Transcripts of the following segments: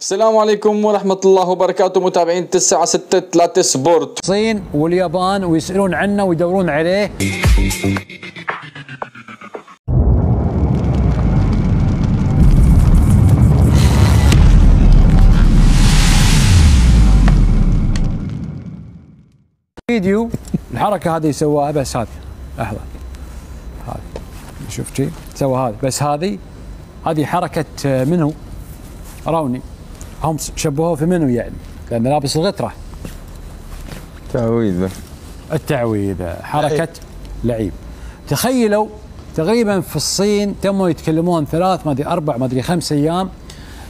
السلام عليكم ورحمة الله وبركاته متابعين 963 سبورت. الصين واليابان ويسألون عنه ويدورون عليه. فيديو الحركة هذه سواها بس هذه. لحظة. هذه. شوف شي سوى هذا بس هذه هذه حركة منو؟ روني. هم شبهوه في منو يعني؟ لأنه لابس الغتره تعويذ التعويذ حركة لعيب. تخيلوا تقريبا في الصين تموا يتكلمون ثلاث ما أدري أربع ما أدري خمس أيام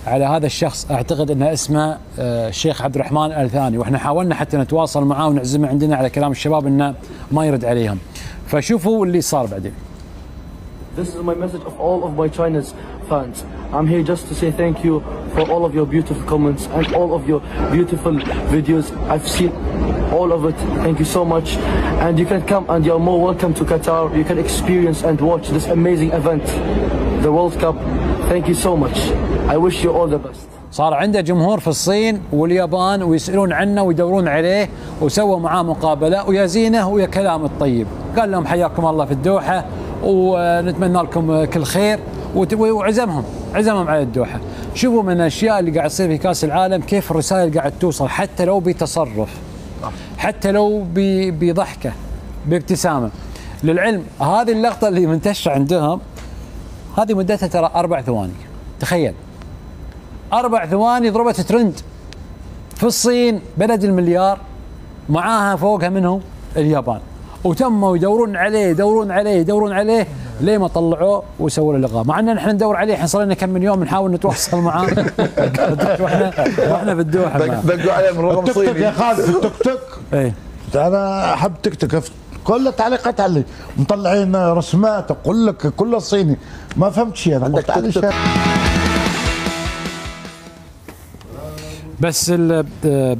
على هذا الشخص. أعتقد إنه اسمه آه، الشيخ عبد الرحمن الثاني وإحنا حاولنا حتى نتواصل معاه ونعزمه عندنا على كلام الشباب إنه ما يرد عليهم. فشوفوا اللي صار بعدين. This is my message of all of my China's fans. I'm here just to say thank you for all of your beautiful comments and all of your beautiful videos. I've seen all of it. Thank you so much. And you can come and you're more welcome to Qatar. You can experience and watch this amazing event, the World Cup. Thank you so much. I wish you all the best. صار عنده جمهور في الصين واليابان ويسالون عنه ويدورون عليه وسووا معاه مقابله ويا زينه ويا كلام الطيب قال لهم حياكم الله في الدوحه ونتمنى لكم كل خير وعزمهم عزمهم على الدوحة. شوفوا من الأشياء اللي قاعد تصير في كأس العالم كيف الرسائل قاعد توصل حتى لو بتصرف حتى لو بضحكة بابتسامة. للعلم هذه اللقطة اللي منتشرة عندهم هذه مدتها ترى أربع ثواني. تخيل. أربع ثواني ضربت ترند في الصين بلد المليار معاها فوقها منهم اليابان. وتموا يدورون عليه يدورون عليه يدورون عليه ليه ما طلعوه وسووا له لقاء. مع ان إحنا ندور عليه إحنا صار لنا كم من يوم نحاول نتواصل معاه. وإحنا وإحنا في الدوحة. دقوا عليه من رقم توك يا صيني خالد التيك توك إيه. أنا أحب تيك توك كل التعليقات علي مطلعين رسمات أقول لك كله صيني. ما فهمت شيء أنا. عندك بس آه، آه،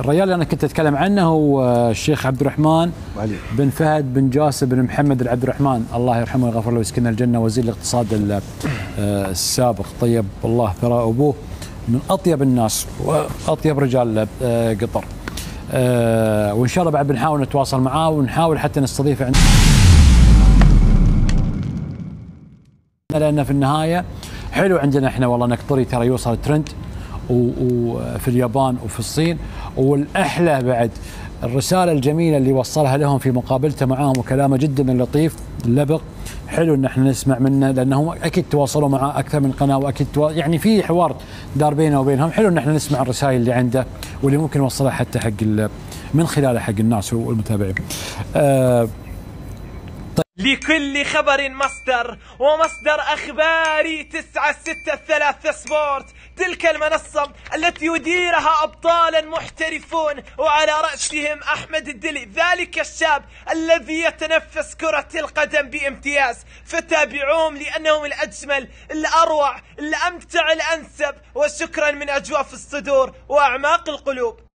الرجال اللي أنا كنت أتكلم عنه هو آه، الشيخ عبد الرحمن علي. بن فهد بن جاسم بن محمد العبد الرحمن الله يرحمه ويغفر له ويسكنه الجنة. وزير الاقتصاد ال- السابق. طيب الله ثراء أبوه من أطيب الناس وأطيب رجال قطر. وإن شاء الله بعد بنحاول نتواصل معاه ونحاول حتى نستضيفه عندنا لأن في النهاية حلو عندنا إحنا والله نقطري ترى يوصل ترند. وفي اليابان وفي الصين. والأحلى بعد الرسالة الجميلة اللي وصلها لهم في مقابلته معاهم وكلامه جدا لطيف لبق. حلو إن إحنا نسمع منه لأنه أكيد تواصلوا معاه أكثر من قناة وأكيد توا... يعني في حوار دار بينه وبينهم. حلو إن إحنا نسمع الرسائل اللي عنده واللي ممكن نوصلها حتى حق ال... من خلاله حق الناس والمتابعين. آه لكل خبر مصدر ومصدر أخباري تسعة ستة ثلاثة سبورت تلك المنصة التي يديرها أبطالا محترفون وعلى رأسهم أحمد الدلي. ذلك الشاب الذي يتنفس كرة القدم بامتياز. فتابعوهم لأنهم الأجمل الأروع الأمتع الأنسب. وشكرا من أجواف الصدور وأعماق القلوب.